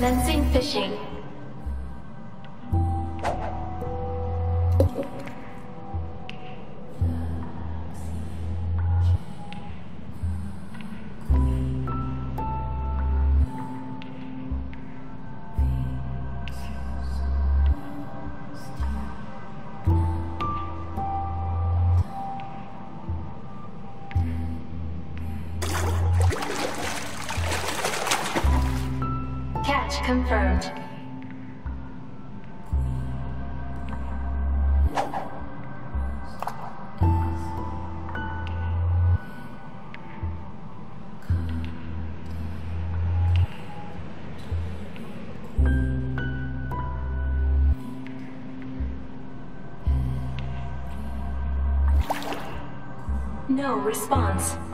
Commencing fishing. Confirmed. No response.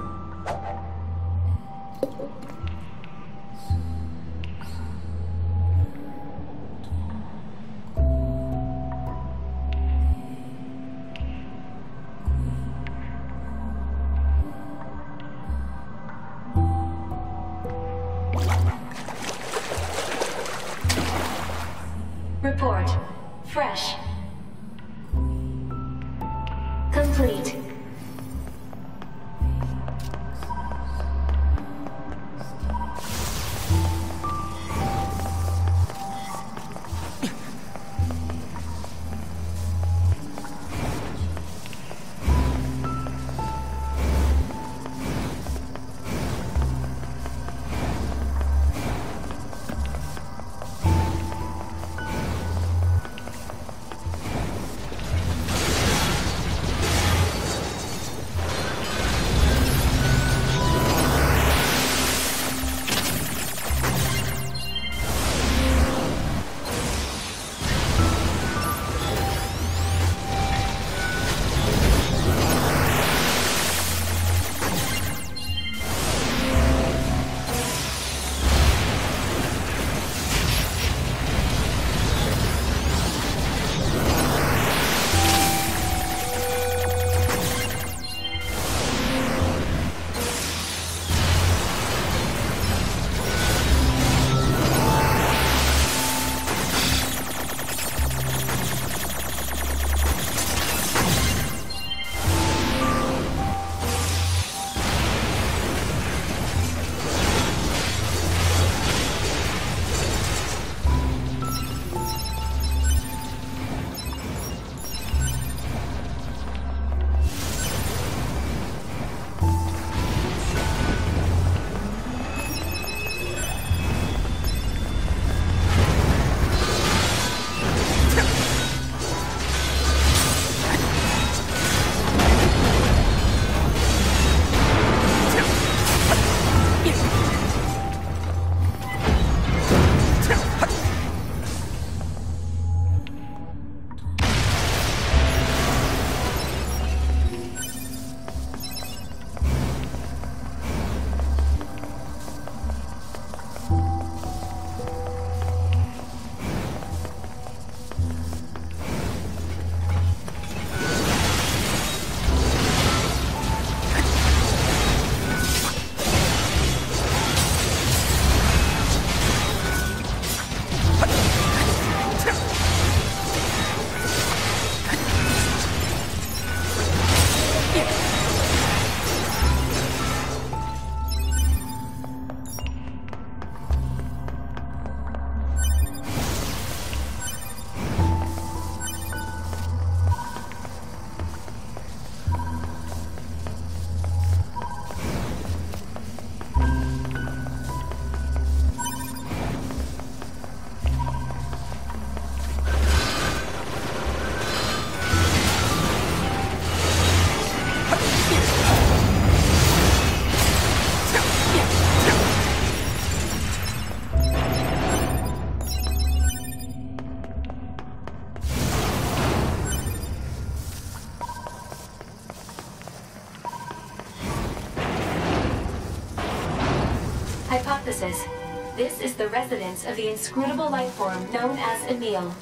Residence of the inscrutable life form known as Emil.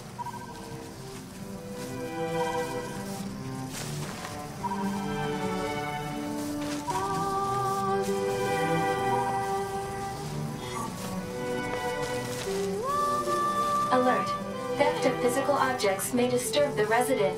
Alert. Theft of physical objects may disturb the resident.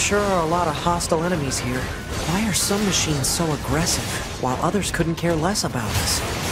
Sure are a lot of hostile enemies here. Why are some machines so aggressive, while others couldn't care less about us?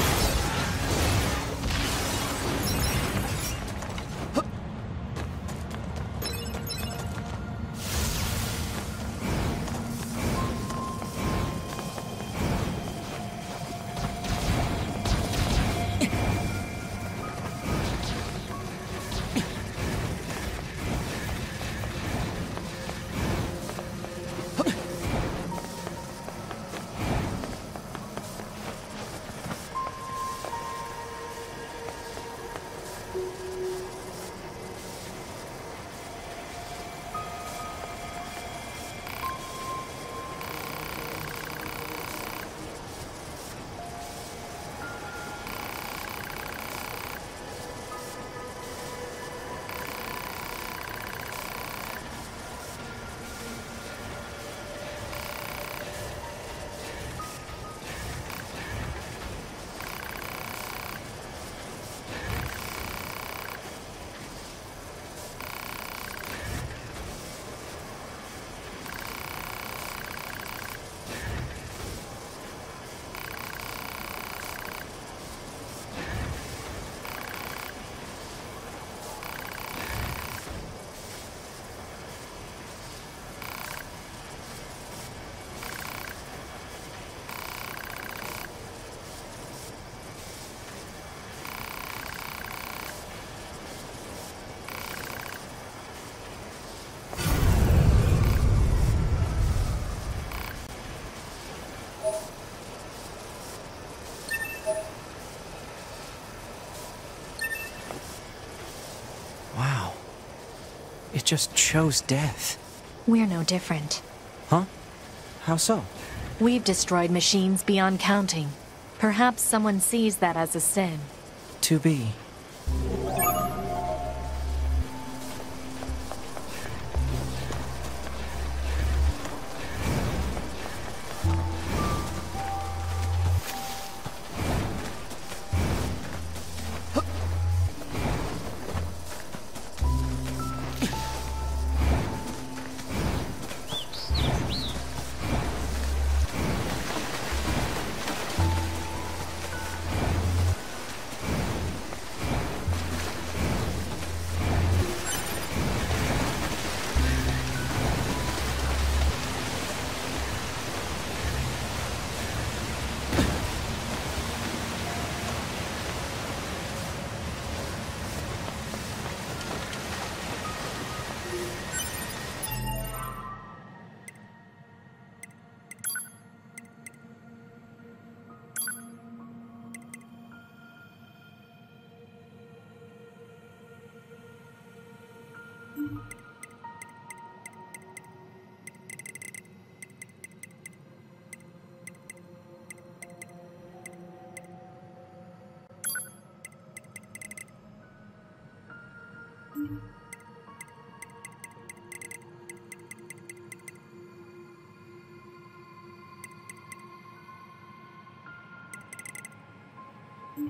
Just chose death. We're no different. Huh? How so? We've destroyed machines beyond counting. Perhaps someone sees that as a sin. To be.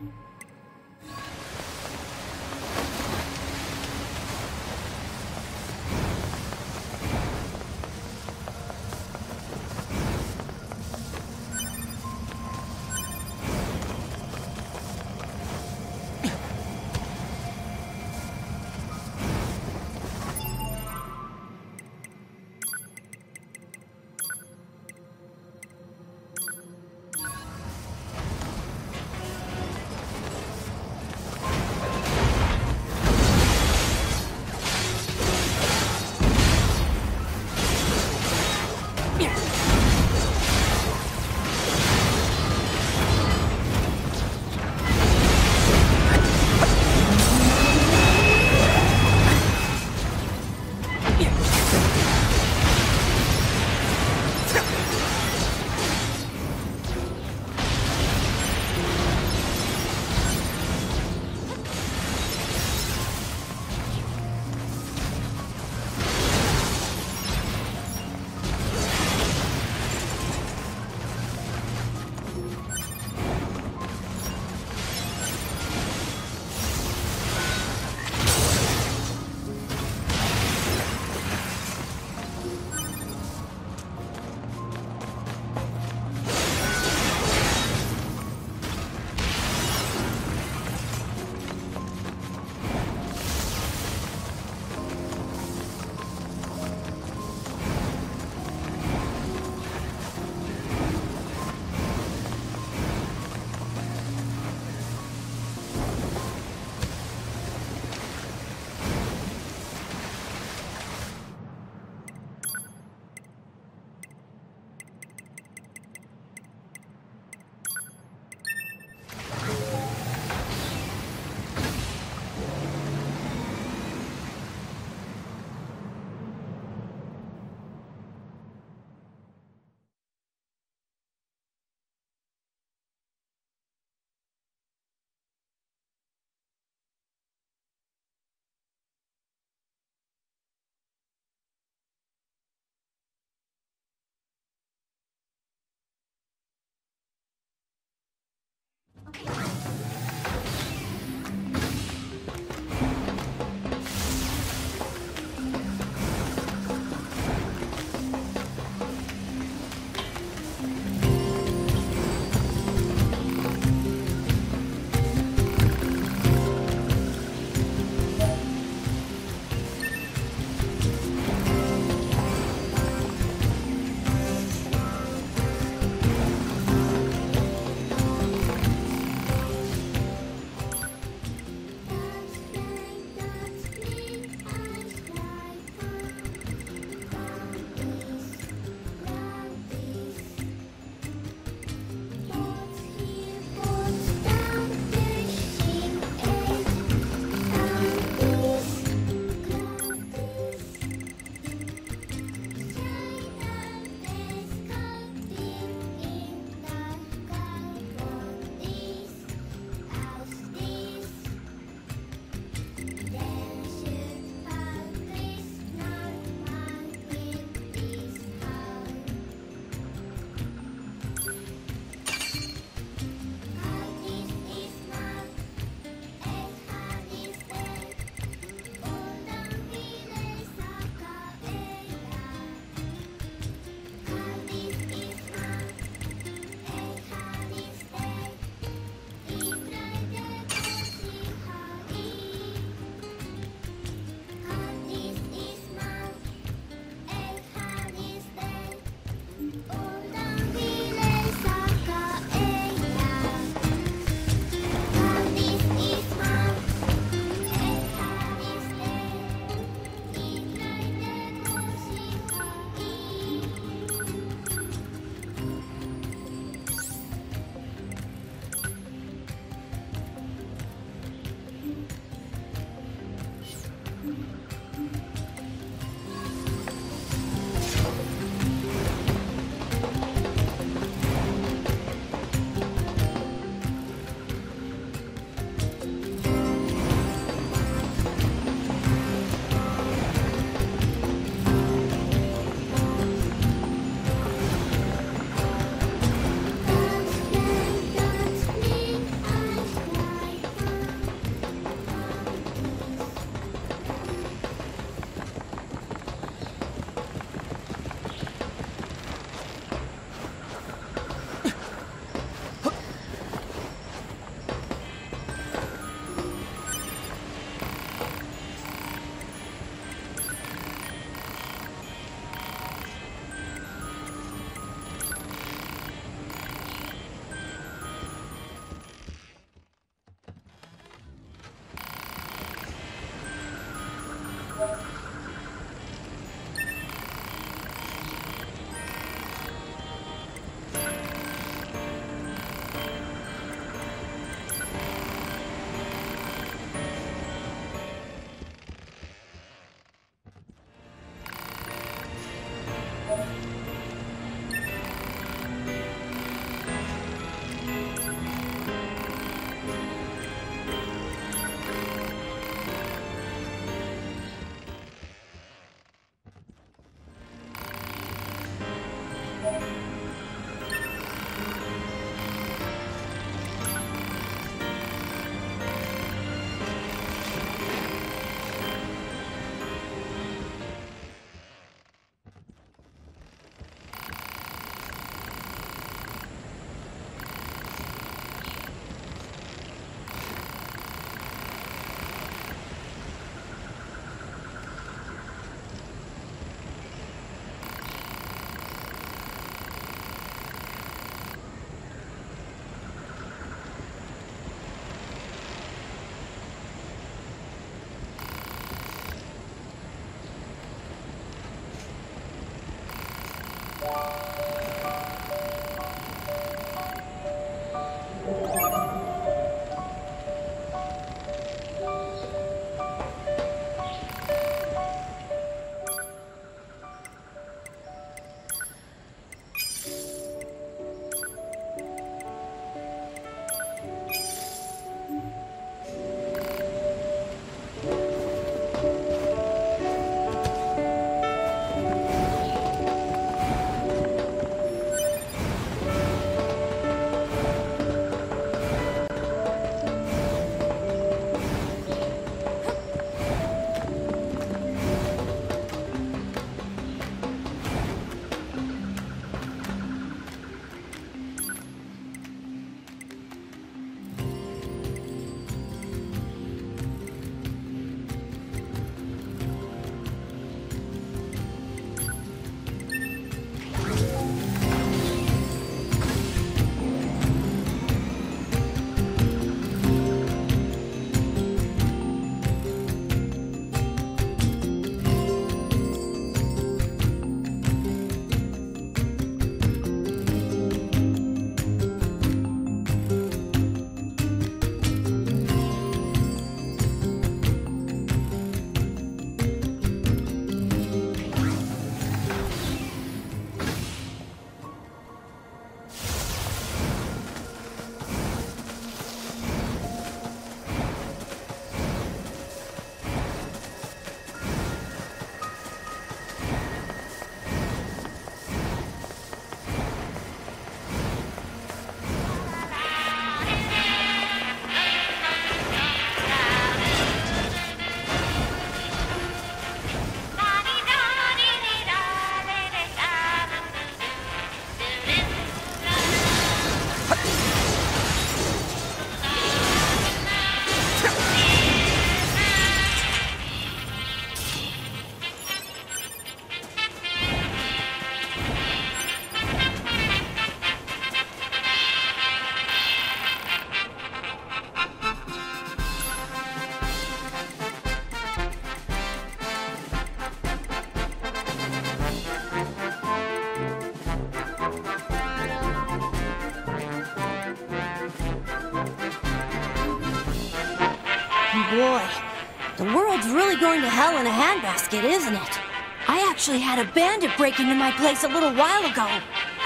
Bye. Handbasket, isn't it? I actually had a bandit break into my place a little while ago.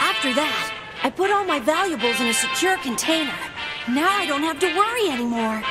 After that, I put all my valuables in a secure container. Now I don't have to worry anymore.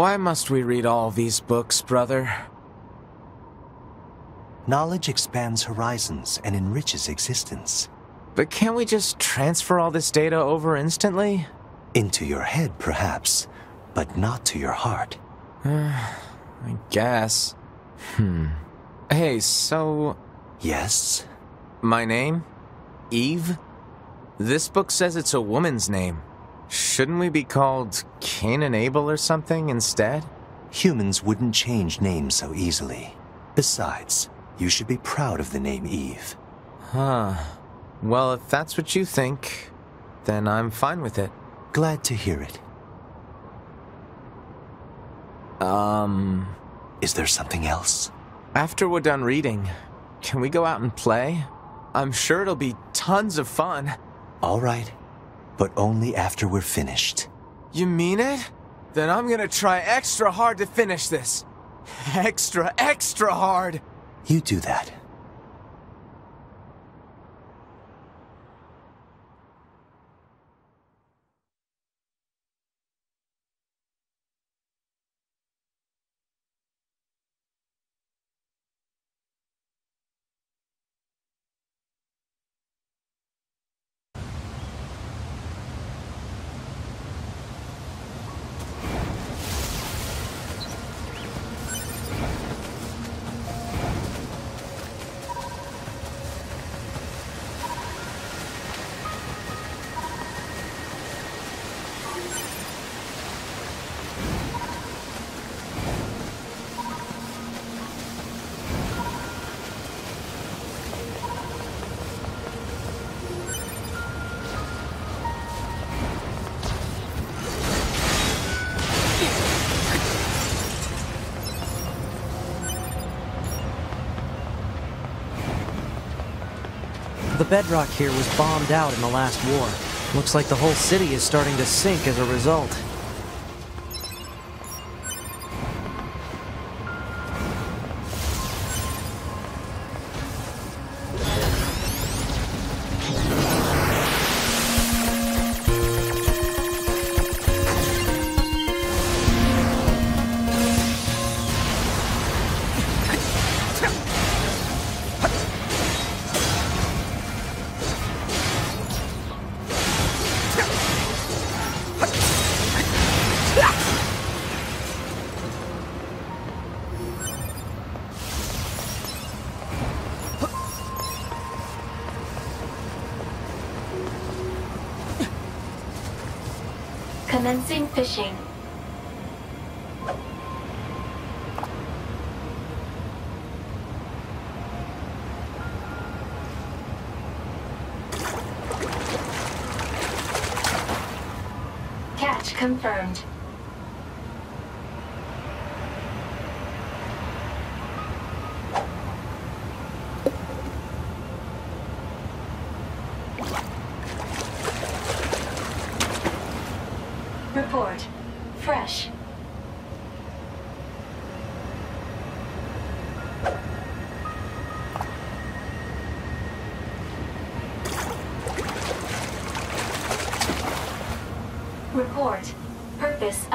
Why must we read all these books, brother? Knowledge expands horizons and enriches existence. But can't we just transfer all this data over instantly? Into your head, perhaps, but not to your heart. I guess. Hmm. Hey, so. Yes? My name? Eve? This book says it's a woman's name. Shouldn't we be called Cain and Abel or something instead? Humans wouldn't change names so easily. Besides, you should be proud of the name Eve. Huh. Well, if that's what you think, then I'm fine with it. Glad to hear it. Um. Is there something else? After we're done reading, can we go out and play? I'm sure it'll be tons of fun. All right, but only after we're finished. You mean it? Then I'm gonna try extra hard to finish this. Extra, extra hard! You do that. Bedrock here was bombed out in the last war. Looks like the whole city is starting to sink as a result. Commencing fishing. Catch confirmed.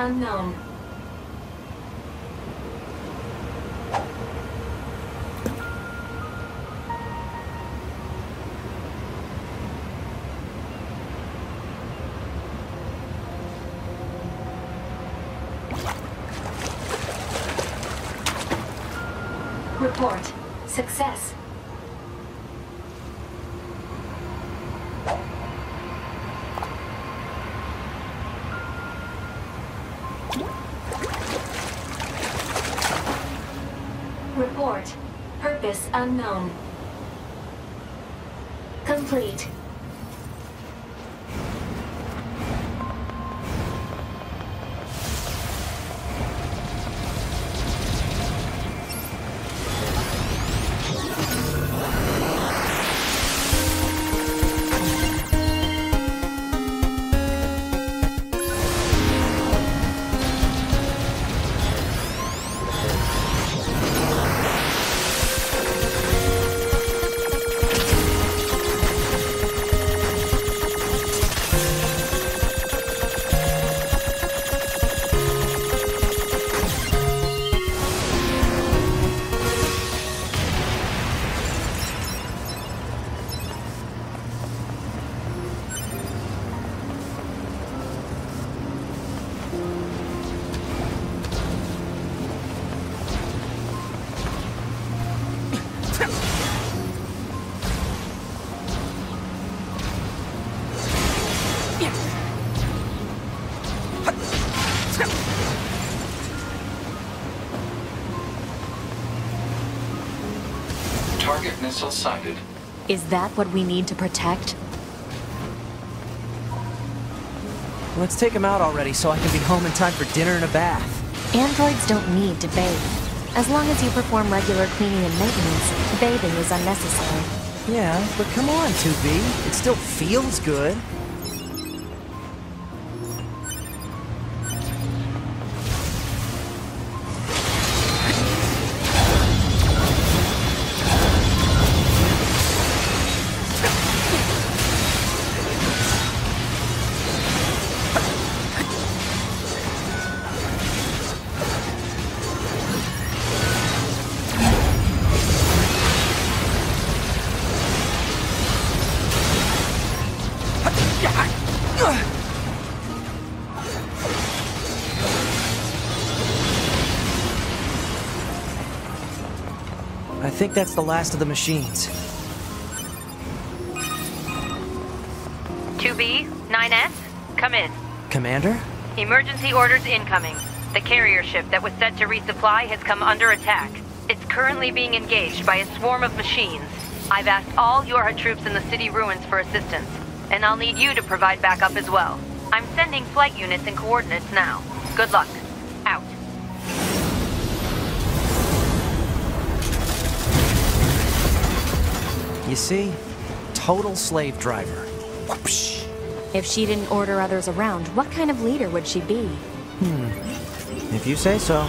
Unknown. Unknown. Complete. Missile sighted. Is that what we need to protect? Let's take him out already so I can be home in time for dinner and a bath. Androids don't need to bathe. As long as you perform regular cleaning and maintenance, bathing is unnecessary. Yeah, but come on, 2B. It still feels good. Think that's the last of the machines. 2B, 9S, come in. Commander? Emergency orders incoming. The carrier ship that was set to resupply has come under attack. It's currently being engaged by a swarm of machines. I've asked all Yorha troops in the city ruins for assistance, and I'll need you to provide backup as well. I'm sending flight units and coordinates now. Good luck. You see? Total slave driver. Whoopsh. If she didn't order others around, what kind of leader would she be? Hmm. If you say so.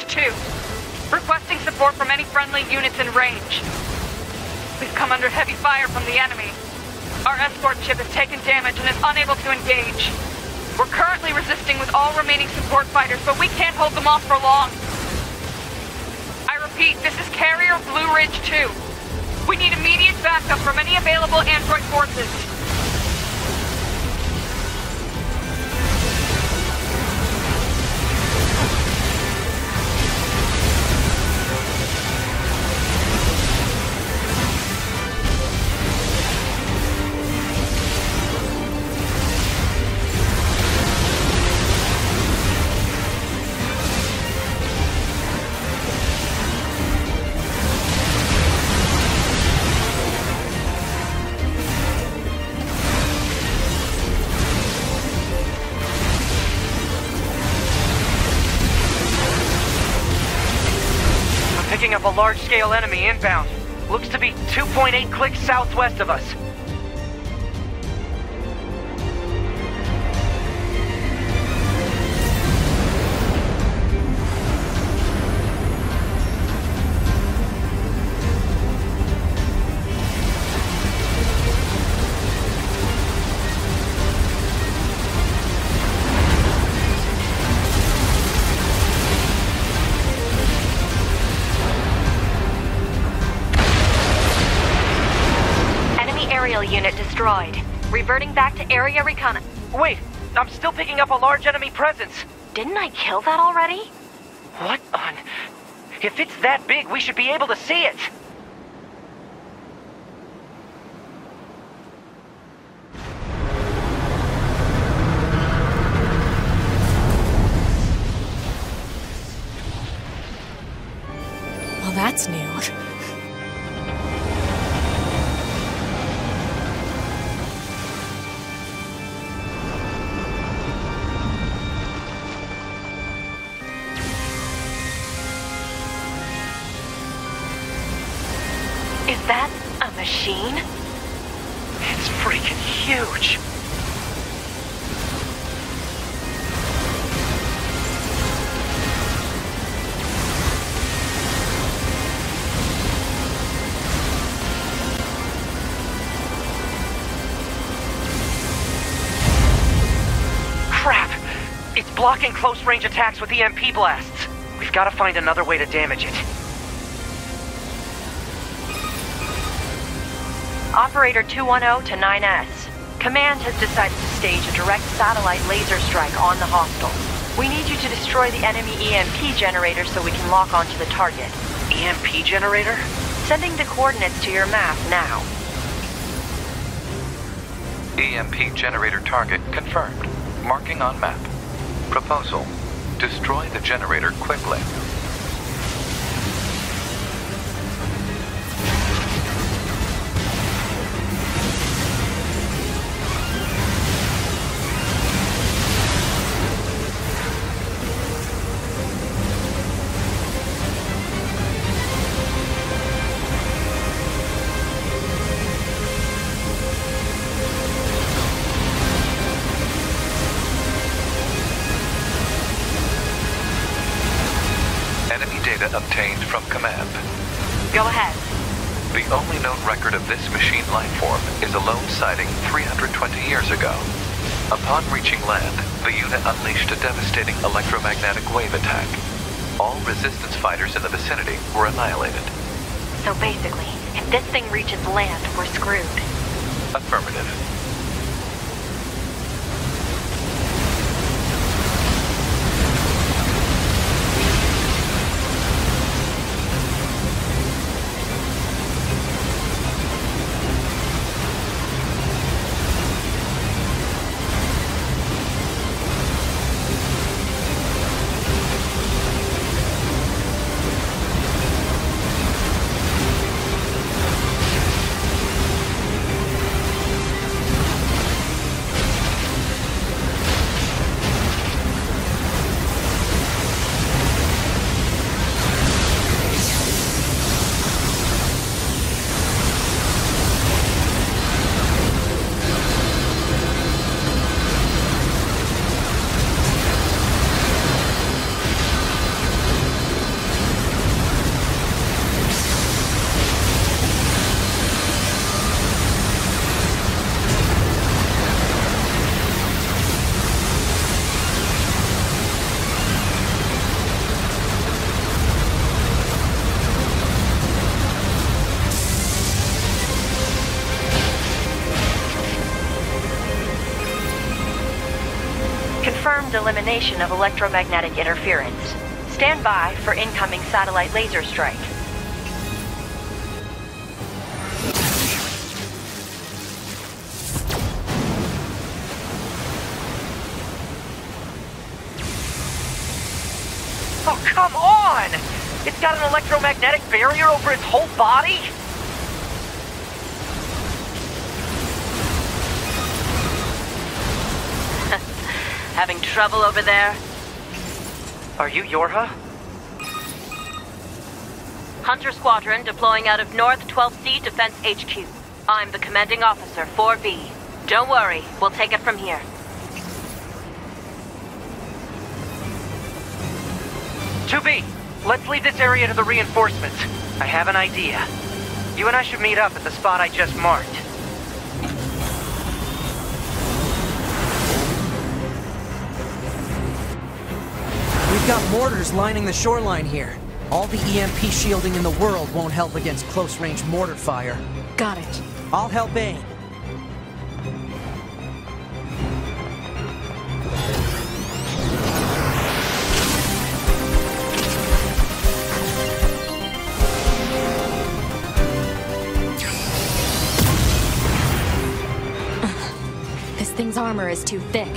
Carrier 2. Requesting support from any friendly units in range. We've come under heavy fire from the enemy. Our escort ship has taken damage and is unable to engage. We're currently resisting with all remaining support fighters, but we can't hold them off for long. I repeat, this is Carrier Blue Ridge 2. We need immediate backup from any available android forces. A large-scale enemy inbound. Looks to be 2.8 clicks southwest of us. Destroyed. Reverting back to area recon. Wait, I'm still picking up a large enemy presence. Didn't I kill that already? What on... If it's that big, we should be able to see it. Blocking close-range attacks with EMP blasts. We've got to find another way to damage it. Operator 210 to 9S. Command has decided to stage a direct satellite laser strike on the hostile. We need you to destroy the enemy EMP generator so we can lock onto the target. EMP generator? Sending the coordinates to your map now. EMP generator target confirmed. Marking on map. Proposal. Destroy the generator quickly. Fighters in the vicinity were annihilated. So basically, if this thing reaches land, we're screwed. Affirmative. Elimination of electromagnetic interference. Stand by for incoming satellite laser strike. Oh, come on! It's got an electromagnetic barrier over its whole body? Trouble over there? Are you Yorha? Hunter Squadron deploying out of North 12C Defense HQ. I'm the commanding officer, 4B. Don't worry, we'll take it from here. Two B, let's leave this area to the reinforcements. I have an idea. You and I should meet up at the spot I just marked. Got mortars lining the shoreline here. All the EMP shielding in the world won't help against close-range mortar fire. Got it. I'll help aim. This thing's armor is too thick.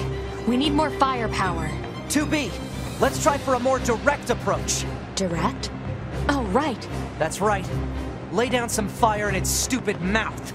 We need more firepower. 2B, let's try for a more direct approach. Direct? Oh, right. That's right. Lay down some fire in its stupid mouth.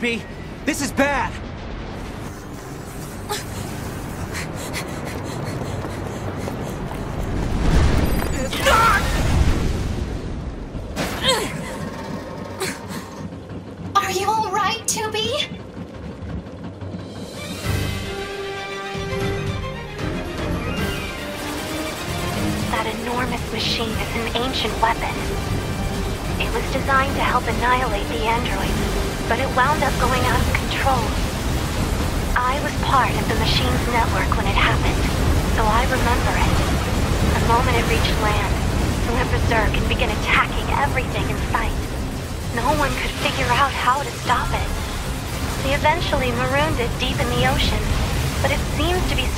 Bail, 2B. This is bad.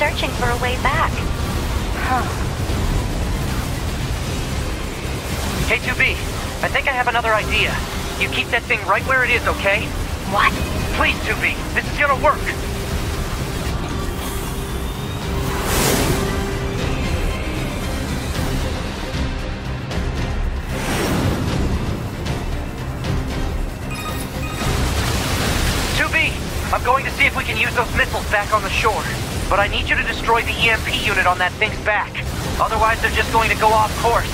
Searching for a way back. Huh. Hey, 2B, I think I have another idea. You keep that thing right where it is, okay? What? Please, 2B, this is gonna work. Two B, I'm going to see if we can use those missiles back on the shore. But I need you to destroy the EMP unit on that thing's back. Otherwise, they're just going to go off course.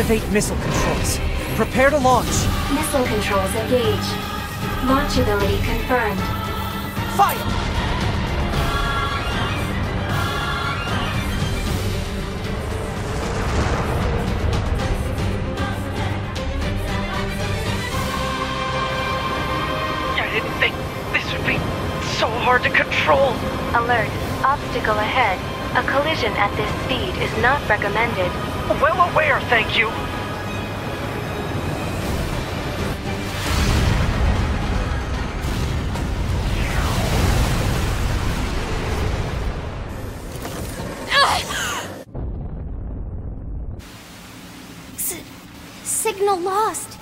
Activate missile controls. Prepare to launch. Missile controls engaged. Launch ability confirmed. Fire! I didn't think this would be so hard to control. Alert. Obstacle ahead. A collision at this speed is not recommended. Well aware, thank you. S- signal lost.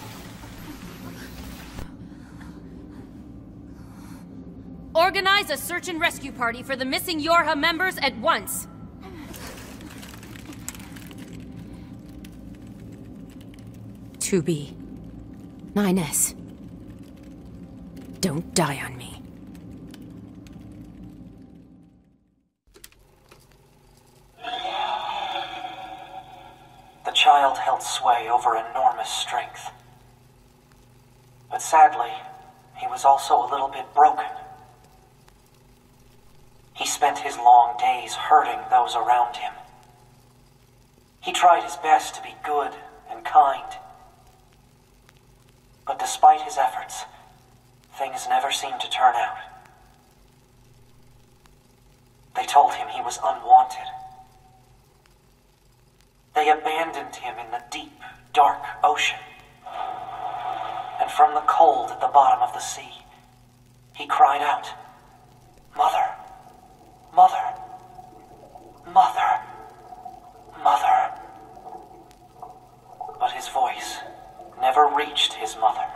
Organize a search and rescue party for the missing Yorha members at once. Two B. 9S. Don't die on me. The child held sway over enormous strength. But sadly, he was also a little bit broken. He spent his long days hurting those around him. He tried his best to be good and kind. But despite his efforts, things never seemed to turn out. They told him he was unwanted. They abandoned him in the deep, dark ocean. And from the cold at the bottom of the sea, he cried out, Mother, Mother, Mother, Mother. But his voice never reached his mother.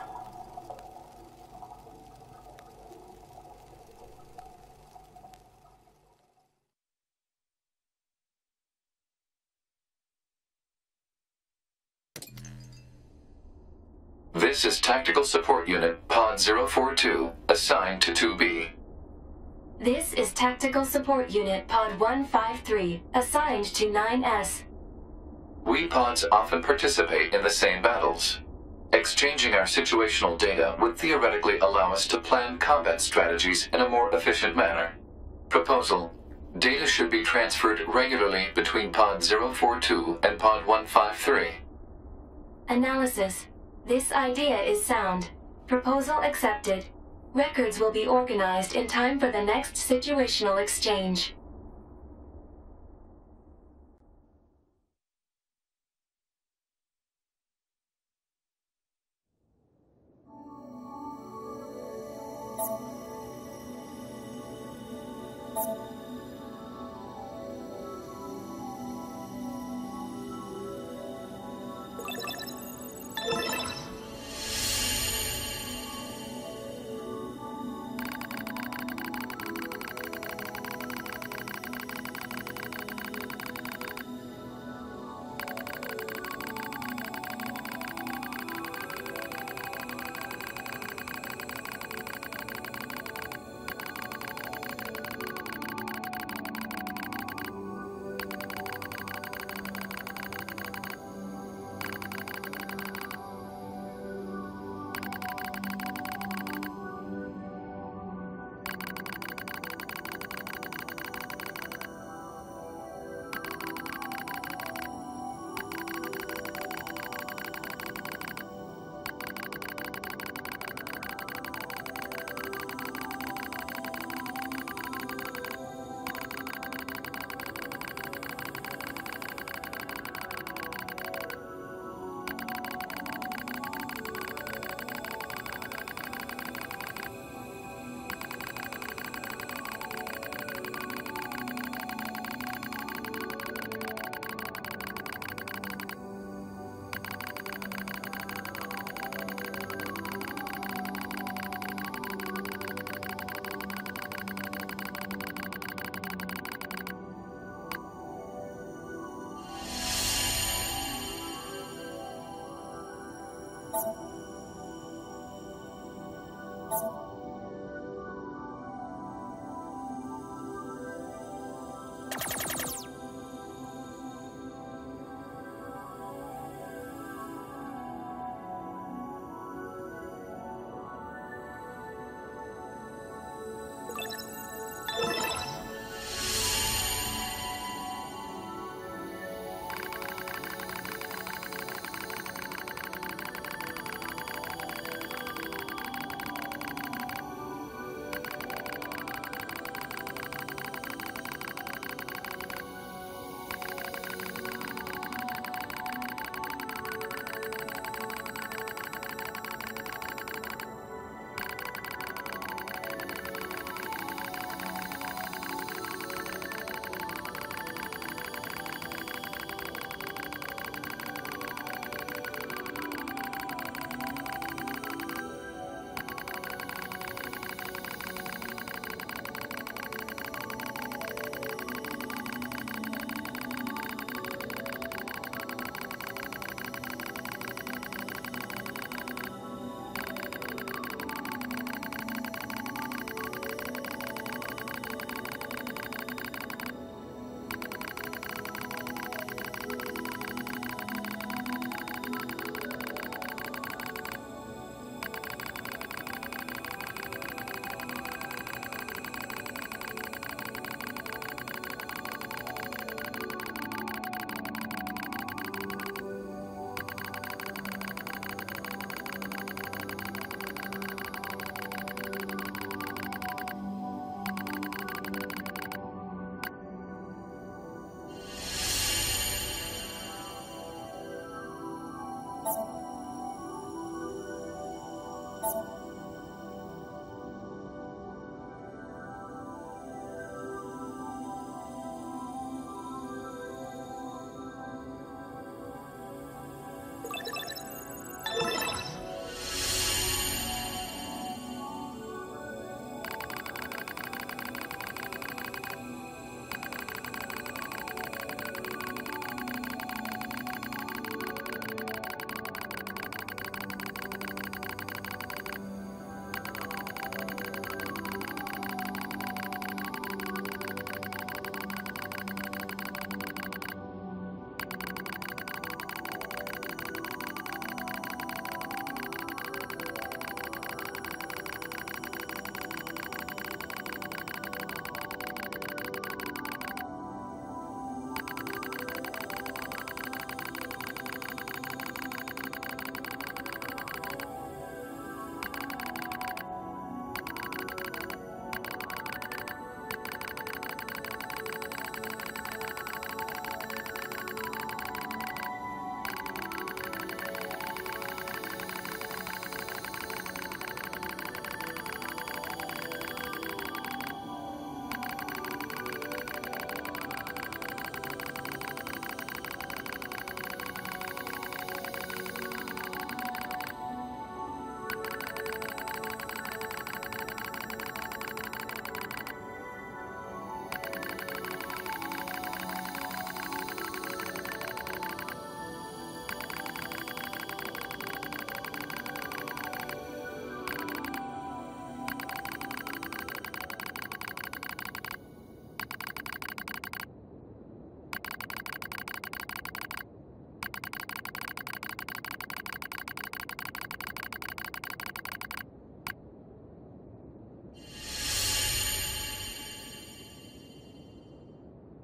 This is Tactical Support Unit Pod 042, assigned to 2B. This is Tactical Support Unit Pod 153, assigned to 9S. We pods often participate in the same battles. Exchanging our situational data would theoretically allow us to plan combat strategies in a more efficient manner. Proposal Data should be transferred regularly between Pod 042 and Pod 153. Analysis. This idea is sound. Proposal accepted. Records will be organized in time for the next situational exchange.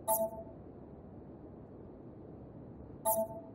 Thank you.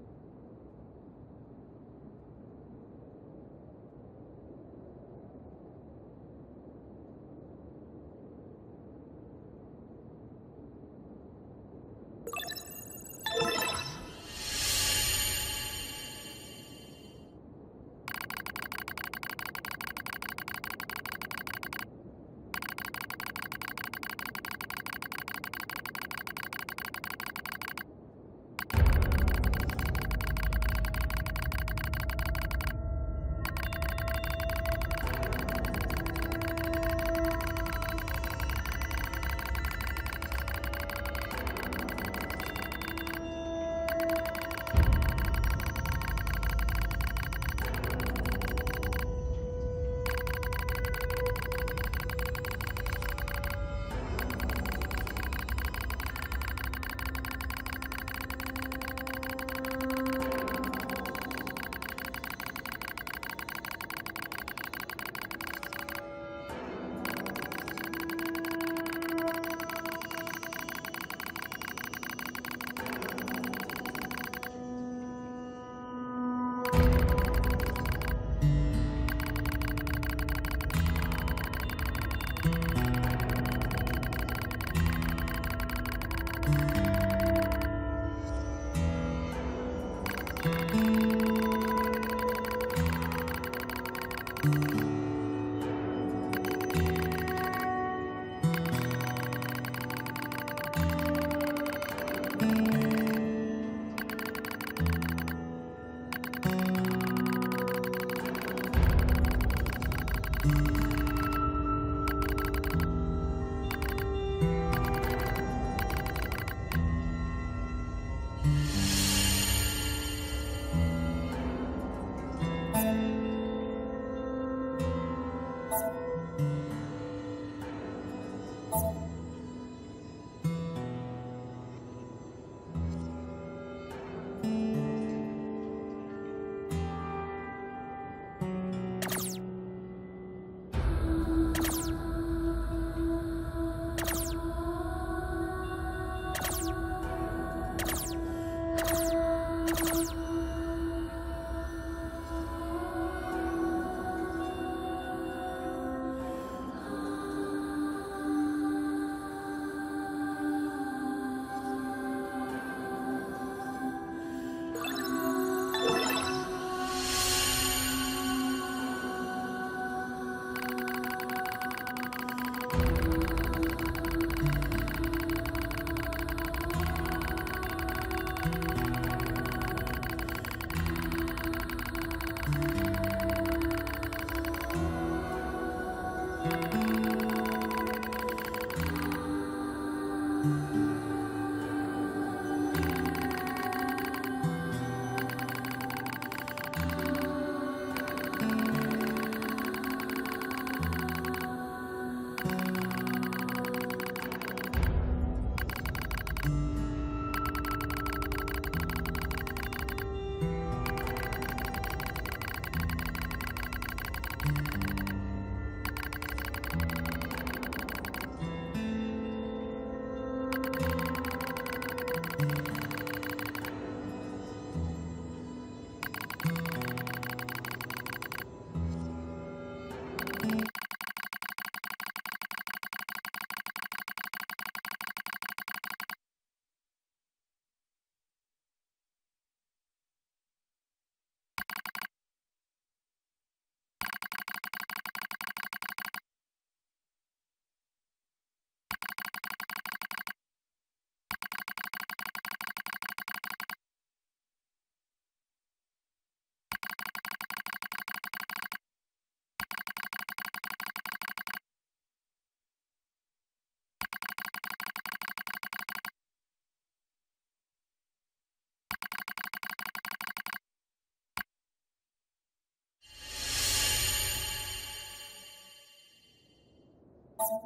Thank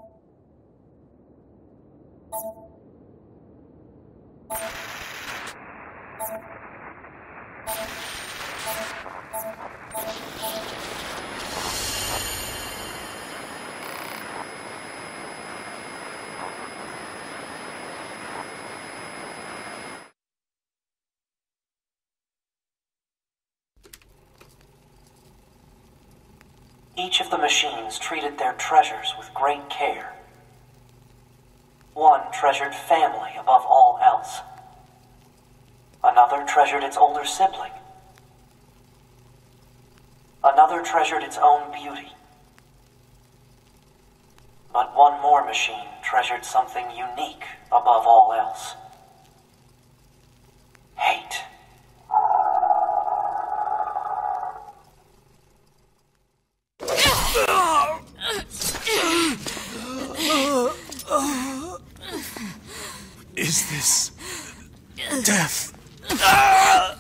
you. Each of the machines treated their treasures with great care. One treasured family above all else. Another treasured its older sibling. Another treasured its own beauty. But one more machine treasured something unique above all else. Hate. Is this death? So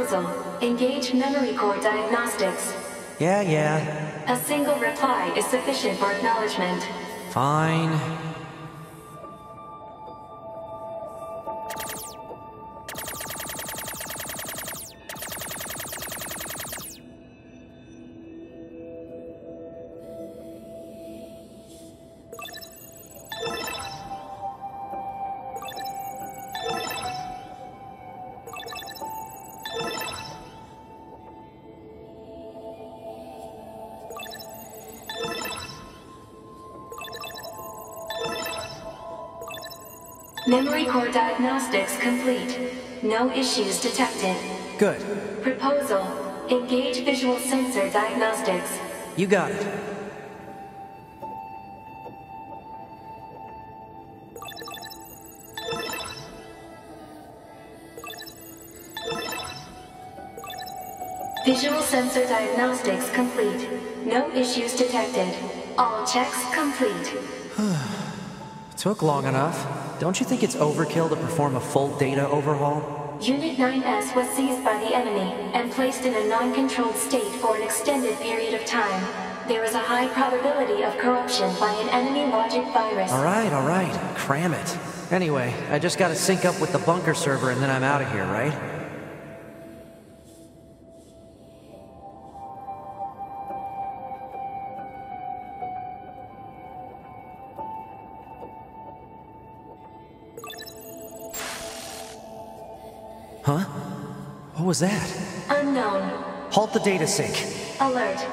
Proposal. Engage memory core diagnostics. Yeah, yeah. A single reply is sufficient for acknowledgement. Fine. No issues detected. Good. Proposal. Engage visual sensor diagnostics. You got it. Visual sensor diagnostics complete. No issues detected. All checks complete. Took long enough. Don't you think it's overkill to perform a full data overhaul? Unit 9S was seized by the enemy and placed in a non-controlled state for an extended period of time. There is a high probability of corruption by an enemy logic virus. Alright, alright. Cram it. Anyway, I just gotta sync up with the bunker server and then I'm out of here, right? Was that? Unknown. Halt the data sync. Alert.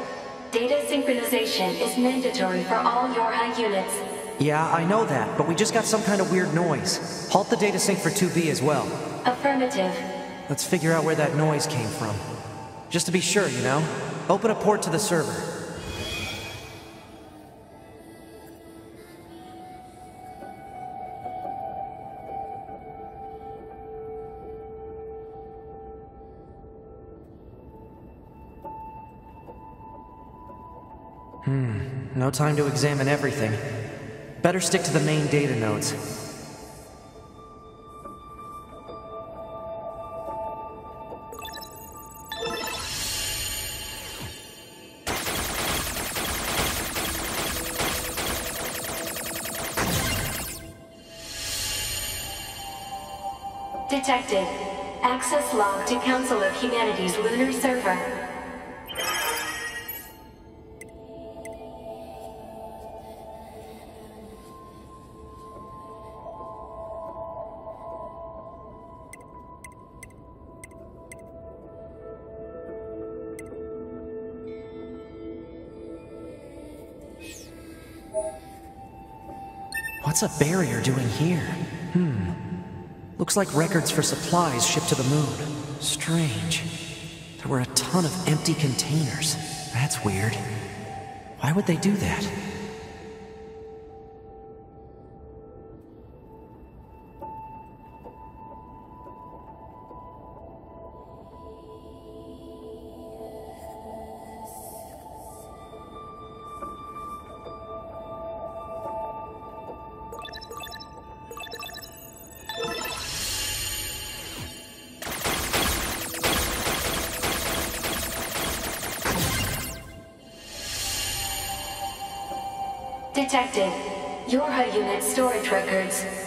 Data synchronization is mandatory for all Yorha units. Yeah, I know that, but we just got some kind of weird noise. Halt the data sync for 2B as well. Affirmative. Let's figure out where that noise came from. Just to be sure, you know? Open a port to the server. No time to examine everything. Better stick to the main data nodes. Detected. Access log to Council of Humanity's lunar server. What's a barrier doing here? Hmm. Looks like records for supplies shipped to the moon. Strange. There were a ton of empty containers. That's weird. Why would they do that? Detected. Yorha unit storage records.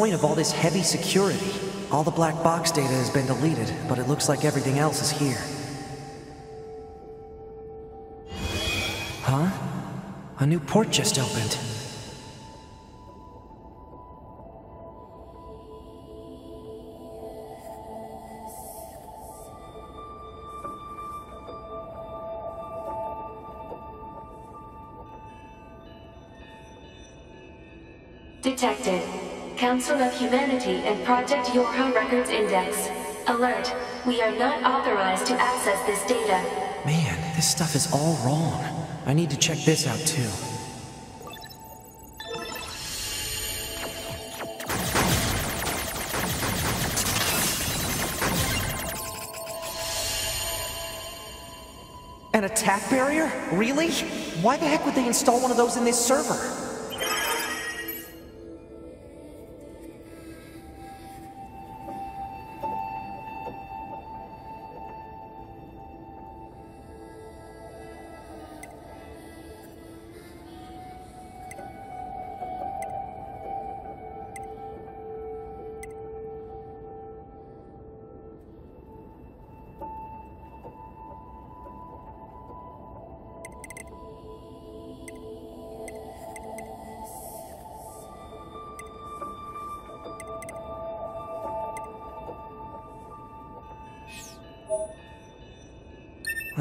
Point of all this heavy security? All the black box data has been deleted, but it looks like everything else is here. Huh? A new port just opened. Of and Project Yorha Records Index. Alert. We are not authorized to access this data. Man, this stuff is all wrong. I need to check this out too. An attack barrier? Really? Why the heck would they install one of those in this server?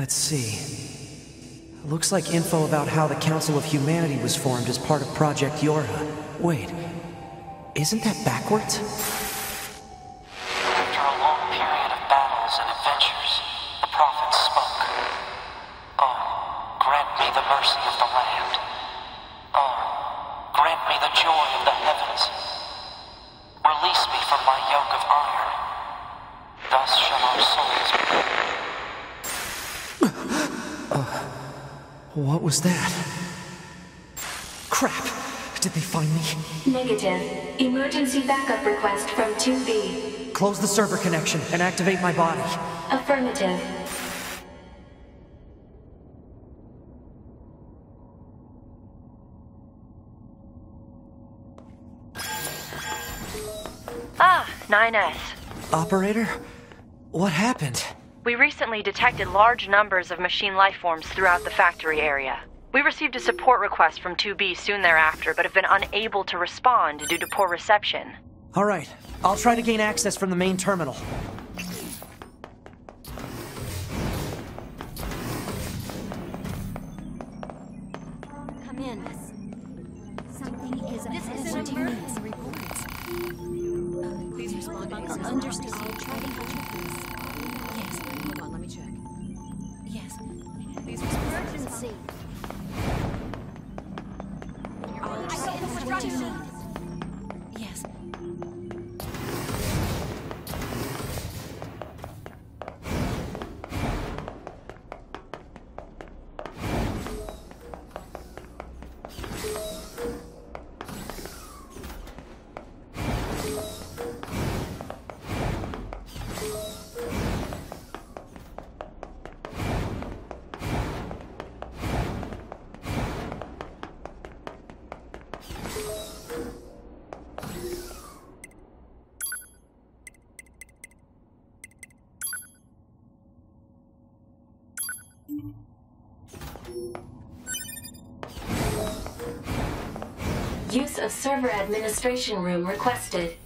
Let's see. Looks like info about how the Council of Humanity was formed as part of Project Yorha. Wait, isn't that backwards? Was that? Crap! Did they find me? Negative. Emergency backup request from 2B. Close the server connection and activate my body. Affirmative. Ah, 9S. Operator? What happened? We recently detected large numbers of machine lifeforms throughout the factory area. We received a support request from 2B soon thereafter, but have been unable to respond due to poor reception. Alright, I'll try to gain access from the main terminal. Come in. Something is This is an what do you need? emergency. reports. Uh, please respond. Understood. Emergency. I got the what Of server administration room requested.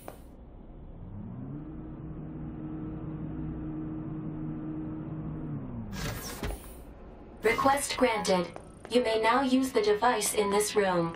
Request granted. You may now use the device in this room.